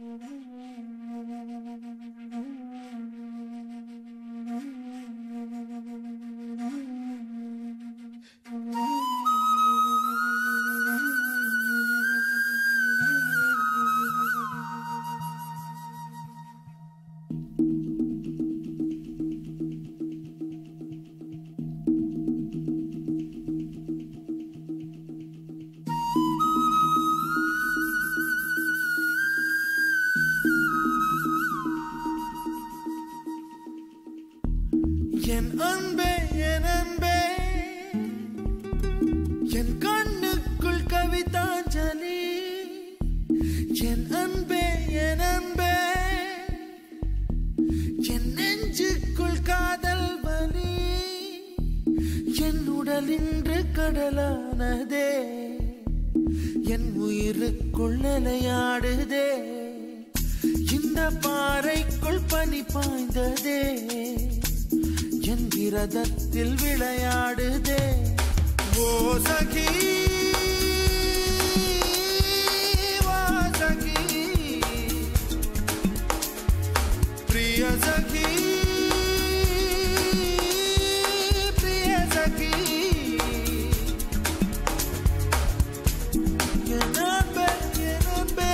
Mm-hmm. அன்பே என் அன்பே. என் கண்ணுக்குள் கவிதாஞ்சலி என் அன்பே என் அன்பே. என் நெஞ்சுக்குள் காதல் வலி. என் உடல் இன்று கடலானதே. என் உயிருக்குள் நிலையாடுதே. இந்த பாறைக்குள் பனி என் விரதத்தில் விளையாடுதே. ஓ சகி வா சகி. பிரிய சகி பிரிய சகி. என் அன்பே, என் அன்பே,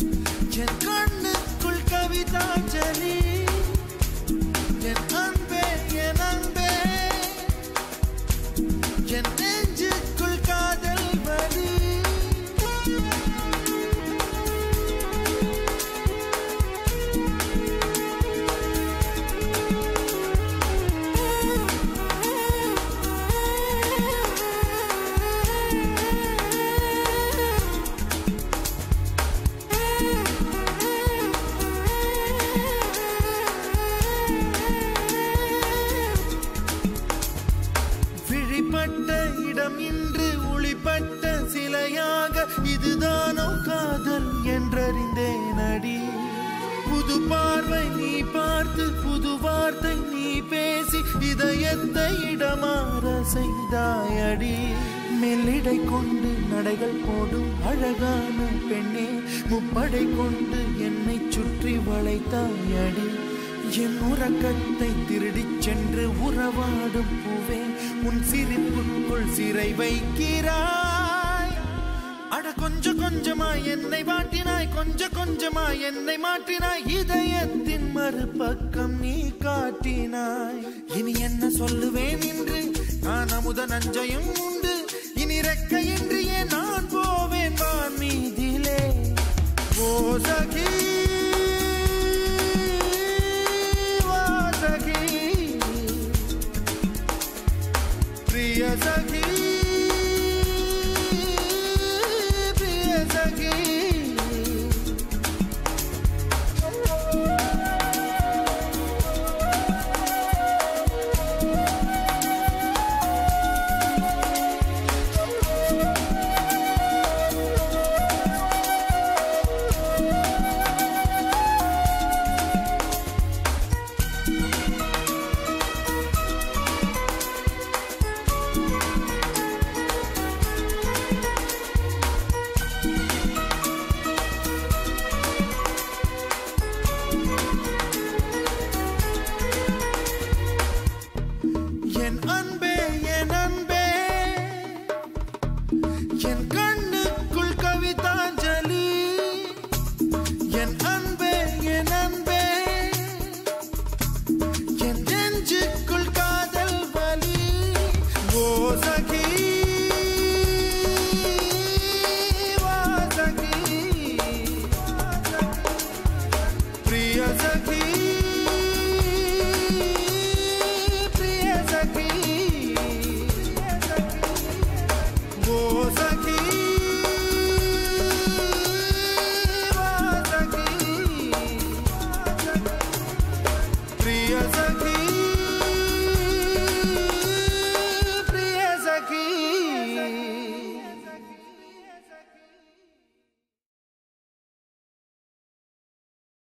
என் கண்ணுக்குள் என் நெஞ்சுக்குள் இதயத்தை இடமாற செய்தாயடி. மெல்லிடை கொண்டு நடைகள் போடும் அழகான பெண்ணே முப்படை கொண்டு என்னை சுற்றி வளைத்தாயடி. என் உறக்கத்தை திருடிச் சென்று உறவாடும் பூவே உன் சிரிப்புக்குள் சிறை வைக்கிறாய். அட கொஞ்சம் கொஞ்சமா என்னை வாட்டினாய் கொஞ்சம் கொஞ்சமா என்னை மாற்றினாய். இதயத்தின் மறுபக்கம் நீ காட்டினாய். இனி என்ன சொல்லுவேன் என்று நான் அமுத நஞ்சையும் உண்டு. இனி ரெக்கையின்றியே நான் போவேன் வான் மீதிலே போசகி வாசகி வா பிரிய சகி